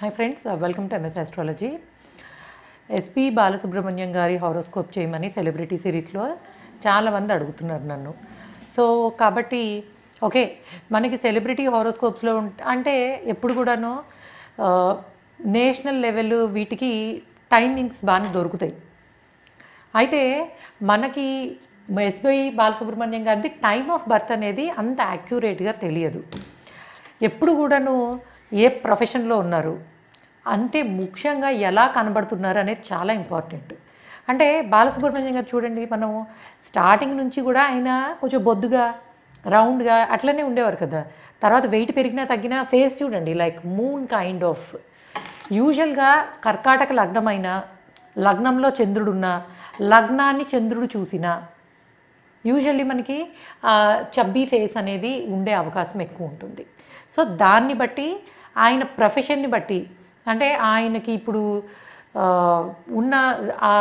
Hi friends welcome to MS astrology S P Balasubrahmanyam గారి horoscope చేయమని celebrity సిరీస్లో చాలామంది అడుగుతున్నారు నన్ను. సో కాబట్టి ఓకే మనకి సెలబ్రిటీ హారోస్కోప్స్లో అంటే ఎప్పుడు కూడాను uh, నేషనల్ లెవెల్ వీటికి టైమింగ్స్ బాగానే దొరుకుతాయి. అయితే మనకి ఎస్బీఐ బాలసుబ్రహ్మణ్యం గారిది టైమ్ ఆఫ్ బర్త్ అనేది అంత యాక్యురేట్గా తెలియదు. ఎప్పుడు కూడాను ఏ ప్రొఫెషన్లో ఉన్నారు? అంటే ముఖ్యంగా ఎలా కనబడుతున్నారు అనేది చాలా ఇంపార్టెంట్. అంటే బాలసుబ్రహ్మణ్యం గారు చూడండి మనం స్టార్టింగ్ నుంచి కూడా ఆయన కొంచెం బొద్దుగా రౌండ్గా అట్లనే ఉండేవారు కదా. తర్వాత వెయిట్ పెరిగినా తగ్గినా ఫేస్ చూడండి లైక్ మూన్ కైండ్ ఆఫ్. యూజువల్గా కర్కాటక లగ్నమైన లగ్నంలో చంద్రుడున్న లగ్నాన్ని చంద్రుడు చూసినా యూజువల్లీ మనకి చబ్బీ ఫేస్ అనేది ఉండే అవకాశం ఎక్కువ ఉంటుంది. సో దాన్ని బట్టి ఆయన ప్రొఫెషన్ని బట్టి అంటే ఆయనకి ఇప్పుడు ఉన్న ఆ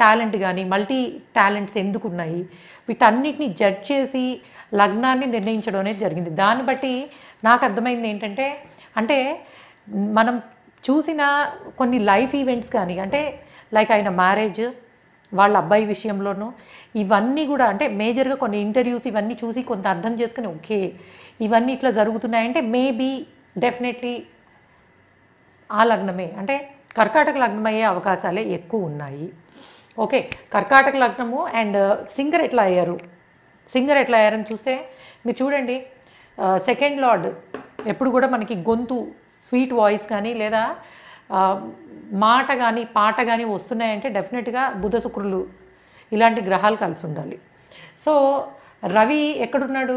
టాలెంట్ కానీ మల్టీ టాలెంట్స్ ఎందుకు ఉన్నాయి వీటన్నిటిని జడ్జ్ చేసి లగ్నాన్ని నిర్ణయించడం అనేది జరిగింది. దాన్ని బట్టి నాకు అర్థమైంది ఏంటంటే అంటే మనం చూసిన కొన్ని లైఫ్ ఈవెంట్స్ కానీ అంటే లైక్ ఆయన మ్యారేజ్ వాళ్ళ అబ్బాయి విషయంలోనూ ఇవన్నీ కూడా అంటే మేజర్గా కొన్ని ఇంటర్వ్యూస్ ఇవన్నీ చూసి కొంత అర్థం చేసుకుని ఓకే ఇవన్నీ ఇట్లా జరుగుతున్నాయంటే మేబీ డెఫినెట్లీ ఆ లగ్నమే. అంటే కర్కాటక లగ్నం అయ్యే అవకాశాలే ఎక్కువ ఉన్నాయి. ఓకే కర్కాటక లగ్నము అండ్ సింగర్ ఎట్లా అయ్యారు? సింగర్ ఎట్లా అయ్యారని చూస్తే మీరు చూడండి సెకండ్ లార్డ్ ఎప్పుడు కూడా మనకి గొంతు స్వీట్ వాయిస్ కానీ లేదా మాట కానీ పాట కానీ వస్తున్నాయంటే డెఫినెట్గా బుధ శుక్రులు ఇలాంటి గ్రహాలు కలిసి ఉండాలి. సో రవి ఎక్కడున్నాడు?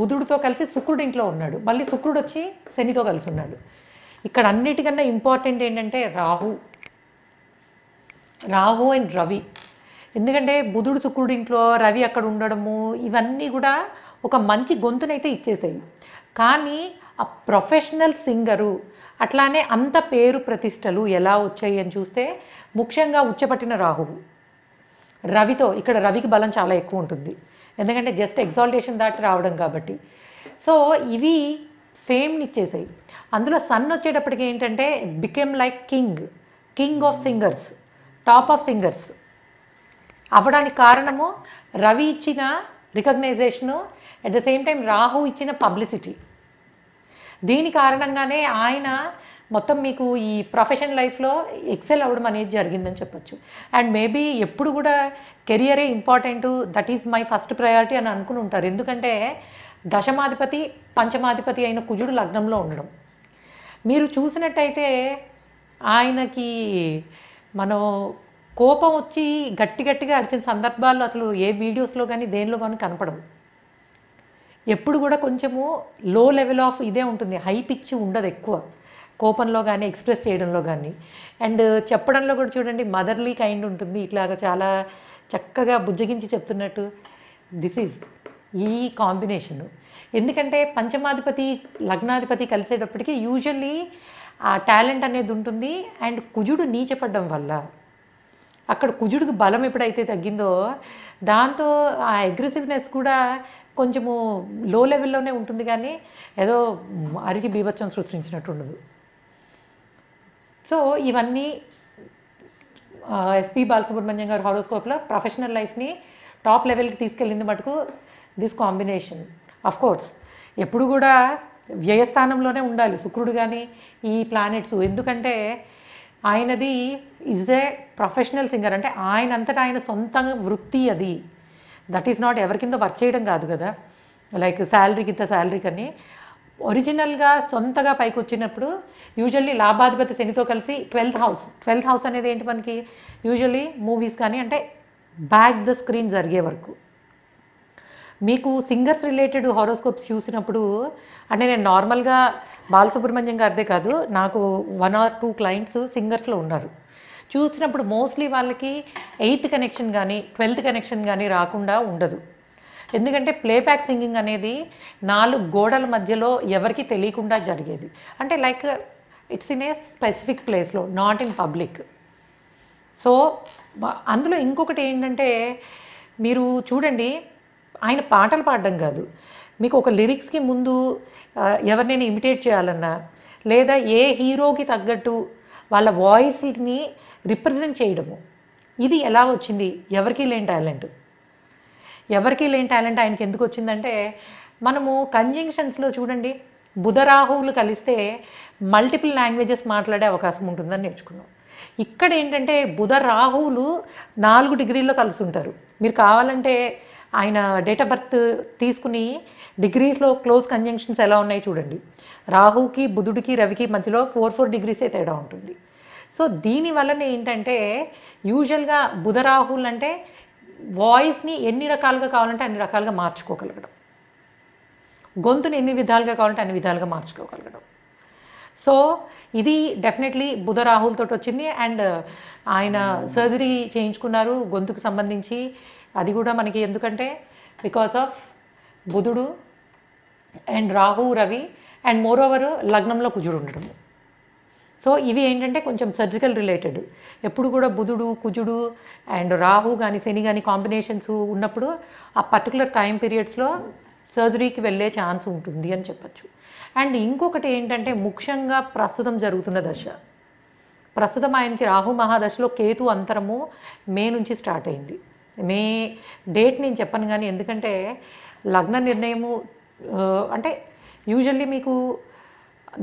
బుధుడితో కలిసి శుక్రుడి ఇంట్లో ఉన్నాడు. మళ్ళీ శుక్రుడు వచ్చి శనితో కలిసి ఉన్నాడు. ఇక్కడ అన్నిటికన్నా ఇంపార్టెంట్ ఏంటంటే రాహు. రాహు అండ్ రవి. ఎందుకంటే బుధుడు శుక్రుడి ఇంట్లో రవి అక్కడ ఉండడము ఇవన్నీ కూడా ఒక మంచి గొంతునైతే ఇచ్చేసాయి. కానీ ఆ ప్రొఫెషనల్ సింగరు అట్లానే అంత పేరు ప్రతిష్టలు ఎలా వచ్చాయి అని చూస్తే ముఖ్యంగా ఉచ్చపట్టిన రాహువు రవితో ఇక్కడ రవికి బలం చాలా ఎక్కువ ఉంటుంది. ఎందుకంటే జస్ట్ ఎగ్జాల్టేషన్ దాటి రావడం కాబట్టి. సో ఇవి ఫేమ్ని ఇచ్చేసాయి అందులో సన్ వచ్చేటప్పటికి ఏంటంటే become like king king of singers top of singers అవ్వడానికి కారణము రవి ఇచ్చిన recognition at the same time Rahu ఇచ్చిన పబ్లిసిటీ. దీని కారణంగానే ఆయన మొత్తం మీకు ఈ ప్రొఫెషన్ లైఫ్లో ఎక్సెల్ అవ్వడం అనేది జరిగిందని చెప్పొచ్చు. అండ్ మేబీ ఎప్పుడు కూడా కెరియరే important that is my first priority అని అనుకుని ఉంటారు. ఎందుకంటే దశమాధిపతి పంచమాధిపతి అయిన కుజుడు లగ్నంలో ఉండడం. మీరు చూసినట్టయితే ఆయనకి మనం కోపం వచ్చి గట్టి గట్టిగా అరిచిన సందర్భాల్లో అసలు ఏ వీడియోస్లో కానీ దేనిలో కానీ కనపడవు ఎప్పుడు కూడా కొంచెము లో లెవెల్ ఆఫ్ ఇదే ఉంటుంది. హై పిచ్ ఉండదు ఎక్కువ. కోపంలో కానీ ఎక్స్ప్రెస్ చేయడంలో కానీ. అండ్ చెప్పడంలో కూడా చూడండి మదర్లీ కైండ్ ఉంటుంది. ఇట్లాగా చాలా చక్కగా బుజ్జగించి చెప్తున్నట్టు. దిస్ ఈజ్ ఈ కాంబినేషన్ ఎందుకంటే పంచమాధిపతి లగ్నాధిపతి కలిసేటప్పటికి యూజువల్లీ ఆ టాలెంట్ అనేది ఉంటుంది. అండ్ కుజుడు నీచపడడం వల్ల అక్కడ కుజుడికి బలం ఎప్పుడైతే తగ్గిందో దాంతో ఆ అగ్రెసివ్నెస్ కూడా కొంచెము లో లెవెల్లోనే ఉంటుంది కానీ ఏదో అరిచి బీభత్సం సృష్టించినట్టు ఉండదు. సో ఇవన్నీ ఎస్పి బాలసుబ్రహ్మణ్యం గారు హారోస్కోప్లో ప్రొఫెషనల్ లైఫ్ని టాప్ లెవెల్కి తీసుకెళ్ళింది మటుకు దిస్ కాంబినేషన్. అఫ్ కోర్స్ ఎప్పుడు కూడా వ్యయస్థానంలోనే ఉండాలి. శుక్రుడు కానీ ఈ ప్లానెట్స్ ఎందుకంటే ఆయనది ఈజ్ ఏ ప్రొఫెషనల్ సింగర్ అంటే ఆయన అంతటా ఆయన సొంత వృత్తి అది. దట్ ఈస్ నాట్ ఎవరి కింద వర్క్ చేయడం కాదు కదా. లైక్ శాలరీ కింద శాలరీ కానీ. ఒరిజినల్గా సొంతగా పైకి వచ్చినప్పుడు యూజువల్లీ లాభాధిపతి శనితో కలిసి ట్వెల్త్ హౌస్ ట్వెల్త్ హౌస్ అనేది ఏంటి మనకి? యూజువల్లీ మూవీస్ కానీ అంటే బ్యాక్ ద స్క్రీన్ జరిగే వరకు. మీకు సింగర్స్ రిలేటెడ్ హారోస్కోప్స్ చూసినప్పుడు అంటే నేను నార్మల్గా బాలసుబ్రహ్మణ్యం గారిదే కాదు నాకు వన్ ఆర్ టూ క్లయింట్స్ సింగర్స్లో ఉన్నారు. చూసినప్పుడు మోస్ట్లీ వాళ్ళకి ఎయిత్ కనెక్షన్ కానీ ట్వెల్త్ కనెక్షన్ కానీ రాకుండా ఉండదు. ఎందుకంటే ప్లేబ్యాక్ సింగింగ్ అనేది నాలుగు గోడల మధ్యలో ఎవరికి తెలియకుండా జరిగేది. అంటే like it's in a specific ప్లేస్లో నాట్ ఇన్ పబ్లిక్ సో అందులో ఇంకొకటి ఏంటంటే మీరు చూడండి ఆయన పాటలు పాడడం కాదు. మీకు ఒక లిరిక్స్కి ముందు ఎవరినైనా ఇమిటేట్ చేయాలన్నా లేదా ఏ హీరోకి తగ్గట్టు వాళ్ళ వాయిస్ని రిప్రజెంట్ చేయడము. ఇది ఎలా వచ్చింది? ఎవరికీ లేని టాలెంట్. ఎవరికీ లేని టాలెంట్ ఆయనకి ఎందుకు వచ్చిందంటే మనము కంజంక్షన్స్లో చూడండి బుధరాహువులు కలిస్తే మల్టిపుల్ లాంగ్వేజెస్ మాట్లాడే అవకాశం ఉంటుందని నేర్చుకున్నాం. ఇక్కడ ఏంటంటే బుధ రాహువులు నాలుగు డిగ్రీల్లో కలిసి ఉంటారు మీరు కావాలంటే ఆయన డేట్ ఆఫ్ బర్త్ తీసుకుని డిగ్రీస్లో క్లోజ్ కంజంక్షన్స్ ఎలా ఉన్నాయి చూడండి. రాహుకి బుధుడికి రవికి మధ్యలో ఫోర్ ఫోర్ డిగ్రీసే తేడా ఉంటుంది. సో దీని వలన ఏంటంటే యూజువల్గా బుధ రాహువులు అంటే వాయిస్ని ఎన్ని రకాలుగా కావాలంటే అన్ని రకాలుగా మార్చుకోగలగడం. గొంతుని ఎన్ని విధాలుగా కావాలంటే అన్ని విధాలుగా మార్చుకోగలగడం. సో ఇది డెఫినెట్లీ బుధ రాహుల్తో వచ్చింది. అండ్ uh, ఆయన సర్జరీ చేయించుకున్నారు గొంతుకు సంబంధించి. అది కూడా మనకి ఎందుకంటే బికాస్ ఆఫ్ బుధుడు and Rahu Ravi and more over లగ్నంలో కుజుడు ఉండడం. సో ఇవి ఏంటంటే కొంచెం సర్జికల్ రిలేటెడ్ ఎప్పుడు కూడా బుధుడు కుజుడు అండ్ రాహు కానీ శని కానీ కాంబినేషన్స్ ఉన్నప్పుడు ఆ పర్టికులర్ టైం పీరియడ్స్లో సర్జరీకి వెళ్ళే ఛాన్స్ ఉంటుంది అని చెప్పచ్చు. అండ్ ఇంకొకటి ఏంటంటే ముఖ్యంగా ప్రస్తుతం జరుగుతున్న దశ. ప్రస్తుతం ఆయనకి రాహు మహాదశలో కేతు అంతరము మే నుంచి స్టార్ట్ అయింది. మే డేట్ నేను చెప్పను కానీ ఎందుకంటే లగ్న నిర్ణయము అంటే యూజువల్లీ మీకు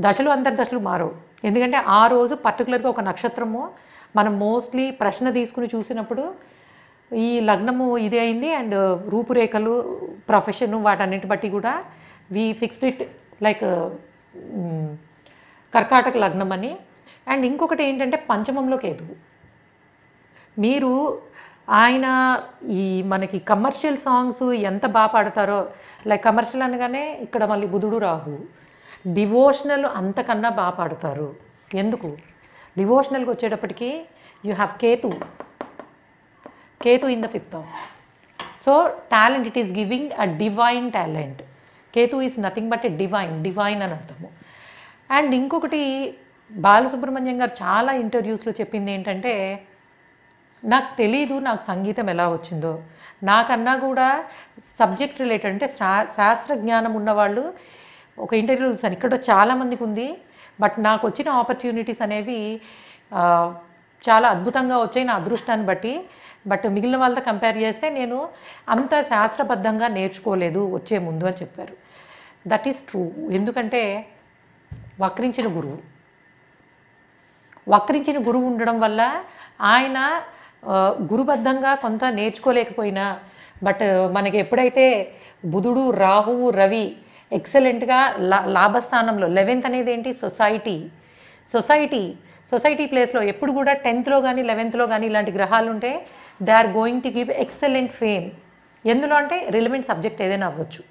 దశలు అంతర్దశలు మారవు. ఎందుకంటే ఆ రోజు పర్టికులర్గా ఒక నక్షత్రము మనం మోస్ట్లీ ప్రశ్న తీసుకుని చూసినప్పుడు ఈ లగ్నము ఇదే అయింది అండ్ రూపురేఖలు ప్రొఫెషన్ వాటన్నిటి బట్టి కూడా వి ఫిక్స్డ్ ఇట్ లైక్ కర్కాటక లగ్నం అని. అండ్ ఇంకొకటి ఏంటంటే పంచమంలో కేతువు. మీరు ఆయన ఈ మనకి కమర్షియల్ సాంగ్స్ ఎంత బాగా పాడతారో లైక్ కమర్షియల్ అనగానే ఇక్కడ మళ్ళీ బుధుడు రాహు డివోషనల్ అంతకన్నా బాగా పాడతారు. ఎందుకు? డివోషనల్కి వచ్చేటప్పటికి you have Ketu Ketu in the fifth house. So talent it is giving a divine talent. Ketu is nothing but a divine divine అని అర్థము. అండ్ ఇంకొకటి బాలసుబ్రహ్మణ్యం గారు చాలా ఇంటర్వ్యూస్లో చెప్పింది ఏంటంటే నాకు తెలీదు నాకు సంగీతం ఎలా వచ్చిందో. నాకన్నా కూడా సబ్జెక్ట్ రిలేటెడ్ అంటే శా శాస్త్ర జ్ఞానం ఉన్నవాళ్ళు ఒక ఇంటర్వ్యూ చూసాను ఇక్కడ చాలామందికి ఉంది. బట్ నాకు వచ్చిన ఆపర్చునిటీస్ అనేవి చాలా అద్భుతంగా వచ్చాయి నా అదృష్టాన్ని బట్టి. బట్ మిగిలిన వాళ్ళతో కంపేర్ చేస్తే నేను అంత శాస్త్రబద్ధంగా నేర్చుకోలేదు వచ్చే ముందు అని చెప్పారు. దట్ ఈస్ ట్రూ ఎందుకంటే వక్రించిన గురువు. వక్రించిన గురువు ఉండడం వల్ల ఆయన గురుబద్ధంగా కొంత నేర్చుకోలేకపోయినా బట్ మనకి ఎప్పుడైతే బుధుడు రాహువు రవి ఎక్సలెంట్గా లా లాభస్థానంలో లెవెన్త్ అనేది ఏంటి? సొసైటీ సొసైటీ సొసైటీ ప్లేస్లో ఎప్పుడు కూడా టెన్త్లో కానీ లెవెన్త్లో కానీ ఇలాంటి గ్రహాలు ఉంటే they are going to give excellent fame. ఎందులో అంటే రిలవెంట్ సబ్జెక్ట్ ఏదైనా అవ్వచ్చు.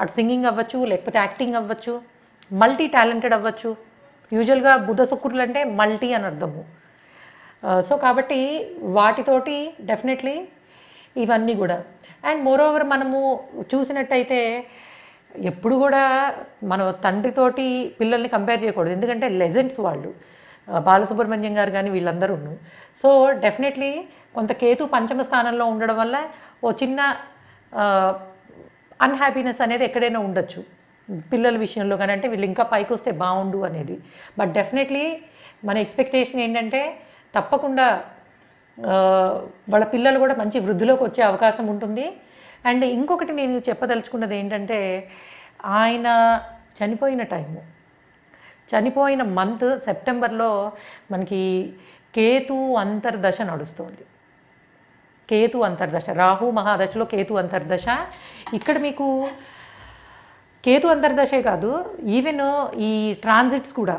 అటు సింగింగ్ అవ్వచ్చు లేకపోతే యాక్టింగ్ అవ్వచ్చు మల్టీ టాలెంటెడ్ అవ్వచ్చు. యూజువల్గా బుధ శుక్రులు అంటే మల్టీ అని అర్థము. సో కాబట్టి వాటితోటి డెఫినెట్లీ ఇవన్నీ కూడా. అండ్ మోరోవర్ మనము చూసినట్టయితే ఎప్పుడు కూడా మన తండ్రితోటి పిల్లల్ని కంపేర్ చేయకూడదు. ఎందుకంటే లెజెండ్స్ వాళ్ళు. బాలసుబ్రహ్మణ్యం గారు కానీ వీళ్ళందరూ సో డెఫినెట్లీ కొంత కేతు పంచమ స్థానంలో ఉండడం వల్ల ఓ చిన్న అన్హ్యాపీనెస్ అనేది ఎక్కడైనా ఉండొచ్చు. పిల్లల విషయంలో కానీ అంటే వీళ్ళు ఇంకా పైకి వస్తే బాగుండు అనేది. బట్ డెఫినెట్లీ మన ఎక్స్పెక్టేషన్ ఏంటంటే తప్పకుండా వాళ్ళ పిల్లలు కూడా మంచి వృద్ధిలోకి వచ్చే అవకాశం ఉంటుంది. అండ్ ఇంకొకటి నేను చెప్పదలుచుకున్నది ఏంటంటే ఆయన చనిపోయిన టైము. చనిపోయిన మంత్ సెప్టెంబర్లో మనకి కేతు అంతర్దశ నడుస్తుంది. కేతు అంతర్దశ రాహు మహాదశలో కేతు అంతర్దశ. ఇక్కడ మీకు కేతు అంతర్దశే కాదు ఈవెన్ ఈ ట్రాన్సిట్స్ కూడా.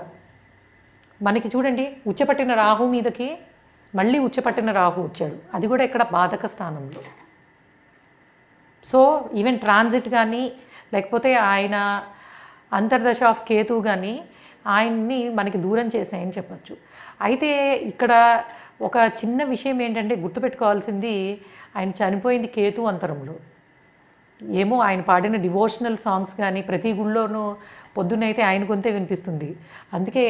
మనకి చూడండి ఉచ్చపట్టిన రాహు మీదకి మళ్ళీ ఉచ్చపట్టిన రాహు వచ్చాడు. అది కూడా ఇక్కడ బాధక స్థానంలో. సో ఈవెన్ ట్రాన్సిట్ కానీ లేకపోతే ఆయన అంతర్దశ ఆఫ్ కేతు కానీ ఆయన్ని మనకి దూరం చేశాయని చెప్పచ్చు. అయితే ఇక్కడ ఒక చిన్న విషయం ఏంటంటే గుర్తుపెట్టుకోవాల్సింది ఆయన చనిపోయింది కేతు అంతరంలో. ఏమో ఆయన పాడిన డివోషనల్ సాంగ్స్ కానీ ప్రతి గుళ్ళోనూ పొద్దున్నైతే ఆయన కొంతే వినిపిస్తుంది. అందుకే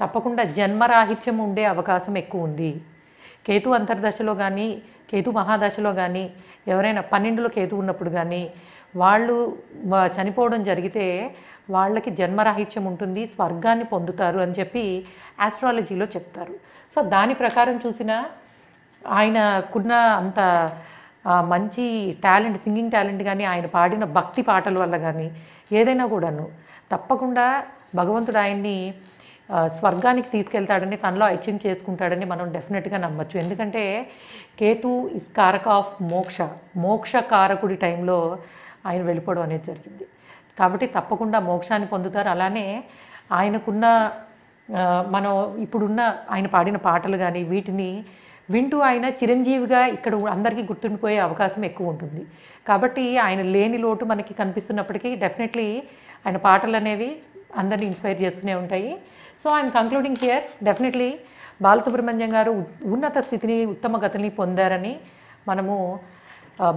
తప్పకుండా జన్మరాహిత్యం ఉండే అవకాశం ఎక్కువ ఉంది. కేతు అంతర్దశలో కానీ కేతు మహాదశలో కానీ ఎవరైనా పన్నెండులో కేతు ఉన్నప్పుడు కానీ వాళ్ళు చనిపోవడం జరిగితే వాళ్ళకి జన్మరాహిత్యం ఉంటుంది స్వర్గాన్ని పొందుతారు అని చెప్పి ఆస్ట్రాలజీలో చెప్తారు. సో దాని ప్రకారం చూసిన ఆయనకున్న అంత మంచి టాలెంట్ సింగింగ్ టాలెంట్ కానీ ఆయన పాడిన భక్తి పాటల వల్ల కానీ ఏదైనా కూడాను తప్పకుండా భగవంతుడు ఆయన్ని స్వర్గానికి తీసుకెళ్తాడని తనలో ఐచ్యం చేసుకుంటాడని మనం డెఫినెట్గా నమ్మచ్చు. ఎందుకంటే కేతు ఇస్ కారక ఆఫ్ మోక్ష. మోక్ష కారకుడి టైంలో ఆయన వెళ్ళిపోవడం అనేది జరిగింది. కాబట్టి తప్పకుండా మోక్షాన్ని పొందుతారు. అలానే ఆయనకున్న మనం ఇప్పుడున్న ఆయన పాడిన పాటలు కానీ వీటిని వింటూ ఆయన చిరంజీవిగా ఇక్కడ అందరికీ గుర్తుండిపోయే అవకాశం ఎక్కువ ఉంటుంది. కాబట్టి ఆయన లేని లోటు మనకి కనిపిస్తున్నప్పటికీ డెఫినెట్లీ ఆయన పాటలు అనేవి అందరినీ ఇన్స్పైర్ చేస్తూనే ఉంటాయి. So I'm concluding here. Definitely Balasubrahmanyam గారు ఉన్నత స్థితిని ఉత్తమ గతిని పొందారని మనము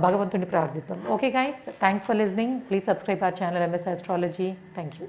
భగవంతుని ప్రార్థిస్తాం okay guys thanks for listening please subscribe our channel MS astrology thank you